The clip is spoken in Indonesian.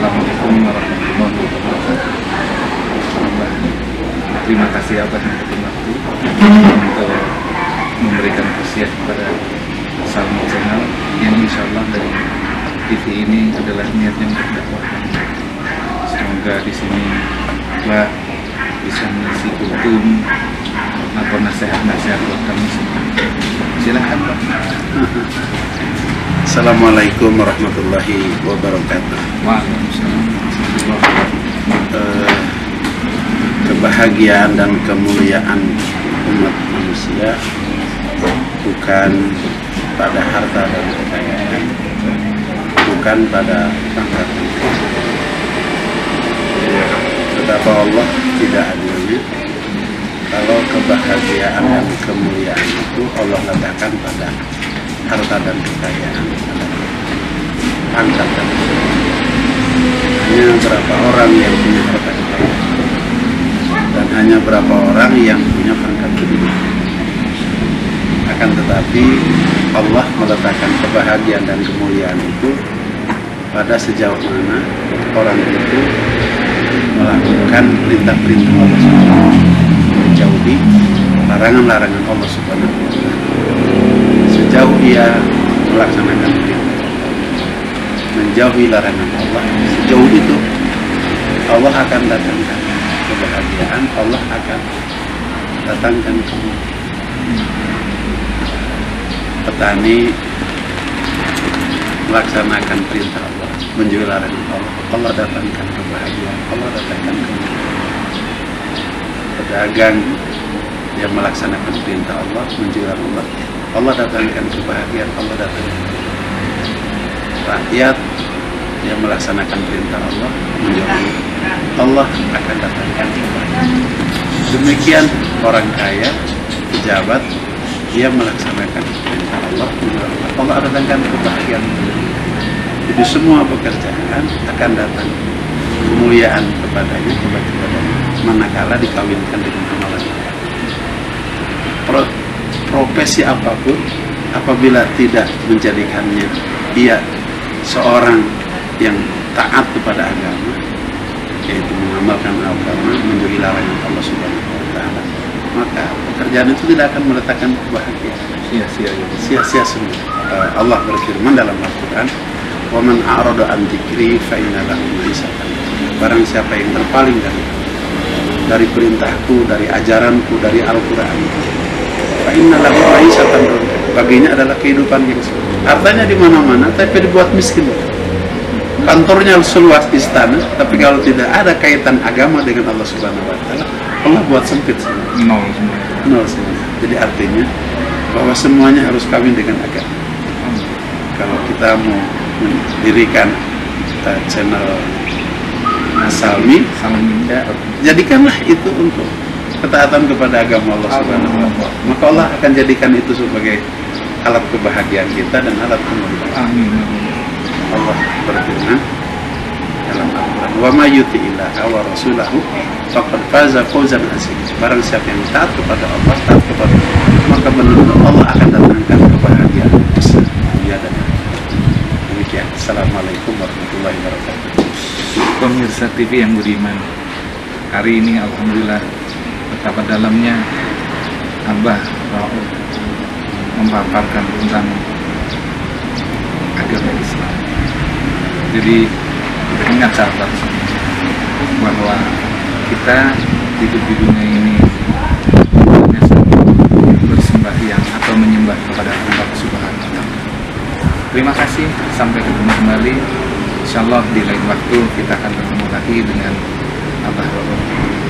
Assalamualaikum warahmatullahi wabarakatuh. Terima kasih atas yang waktu untuk memberikan kesiap kepada Salmo Channel yang insya Allah dari TV ini adalah niatnya untuk dakwah. Semoga di sini abah bisa mengisi hukum atau nasihat-nasihat buat kami semua. Silahkan Pak. Assalamualaikum warahmatullahi wabarakatuh. Eh, kebahagiaan dan kemuliaan umat manusia bukan pada harta dan kekayaan, bukan pada pangkat. Betapa Allah tidak adilnya kalau kebahagiaan dan kemuliaan itu Allah letakkan pada harta dan kekayaan, pada pangkat dan hanya berapa orang yang punya harta kekayaan? Dan hanya berapa orang yang punya pangkat kedudukan. Akan tetapi Allah meletakkan kebahagiaan dan kemuliaan itu pada sejauh mana orang itu melakukan perintah-perintah Allah Ta'ala, menjauhi larangan-larangan Allah Subhanahu wa Ta'ala. Sejauh ia melaksanakan perintah menjauhi larangan Allah. Sejauh itu Allah akan datangkan kebahagiaan Allah akan datangkan kemuliaan petani melaksanakan perintah Allah menjauhi larangan Allah. Allah datangkan kebahagiaan Allah datangkan kemuliaan. Pedagang yang melaksanakan perintah Allah menjauhi larangan Allah Allah datangkan kebahagiaan Allah datangkan rakyat yang melaksanakan perintah Allah menjauhi Allah akan datangkan kebahagiaan. Demikian orang kaya pejabat dia melaksanakan perintah Allah menjauhi Allah. Datangkan kebahagiaan. Jadi semua pekerjaan akan datang kemuliaan kepadanya kepadanya manakala dikawinkan dengan amalan profesi apa pun apabila tidak menjadikannya ia seorang yang taat kepada agama yaitu mengamalkan agama menjauhi larangan Allah Subhanahu wa taala maka pekerjaan itu tidak akan meletakkan kebahagiaan Sia-sia ya. sia-sia semua. Eh, Allah berfirman dalam Al-Qur'an wa man a'rada an dzikri fa inna lahu ma'isatan. Barang siapa yang berpaling dari dari perintahku dari ajaranku dari Al-Qur'an fa inna lahu ma'isatan baginya adalah kehidupan yang sulit artanya di mana-mana tapi dibuat miskin. Kantornya seluas istana tapi kalau tidak ada kaitan agama dengan Allah Subhanahu wa taala Allah buat sempit semua. Nol semua. nol semua. Jadi artinya bahwa semuanya harus kawin dengan agama. Kalau kita mau mendirikan uh, channel Asalmi Salam ya, jadikanlah itu untuk ketaatan kepada agama Allah Subhanahu wa taala. Maka Allah akan jadikan itu sebagai alat kebahagiaan kita dan alat kemuliaan. Amin. Allah berfirman dalam Al-Quran wa ma yuti'illaha wa rasulahu faqad faza fawzan azim barang siapa yang taat kepada Allah taat kepada Allah, maka benar-benar Allah akan datangkan kebahagiaan besar dunia dan demikian Assalamualaikum warahmatullahi wabarakatuh Pemirsa TV yang beriman, hari ini Alhamdulillah betapa dalamnya Abah Raul memaparkan tentang agama Islam. Jadi ingat sahabat bahwa kita hidup di dunia ini hanya bersembahyang atau menyembah kepada Allah Subhanahu wa taala. Terima kasih, sampai ketemu kembali. Insya Allah di lain waktu kita akan bertemu lagi dengan Abah Robo.